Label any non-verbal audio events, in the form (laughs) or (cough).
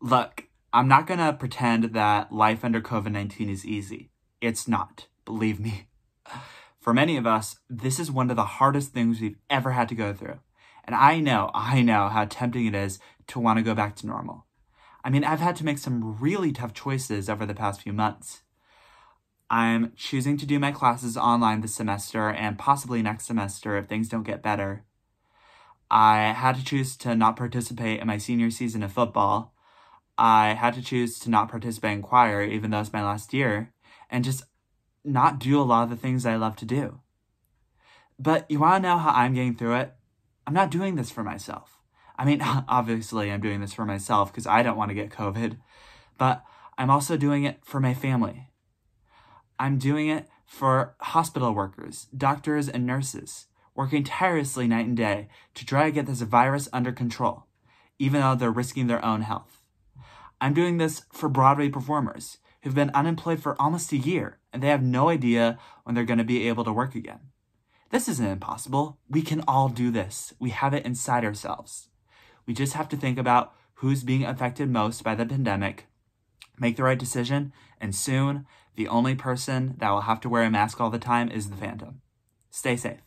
Look, I'm not gonna pretend that life under COVID 19 is easy. It's not, believe me. (sighs) For many of us, this is one of the hardest things we've ever had to go through. And I know, I know how tempting it is to want to go back to normal. I mean, I've had to make some really tough choices over the past few months. I'm choosing to do my classes online this semester and possibly next semester if things don't get better. I had to choose to not participate in my senior season of football. I had to choose to not participate in choir, even though it's my last year, and just not do a lot of the things I love to do. But you want to know how I'm getting through it? I'm not doing this for myself. I mean, (laughs) obviously, I'm doing this for myself because I don't want to get COVID, but I'm also doing it for my family. I'm doing it for hospital workers, doctors, and nurses, working tirelessly night and day to try to get this virus under control, even though they're risking their own health. I'm doing this for Broadway performers who've been unemployed for almost a year and they have no idea when they're going to be able to work again. This isn't impossible. We can all do this. We have it inside ourselves. We just have to think about who's being affected most by the pandemic, make the right decision, and soon the only person that will have to wear a mask all the time is the phantom. Stay safe.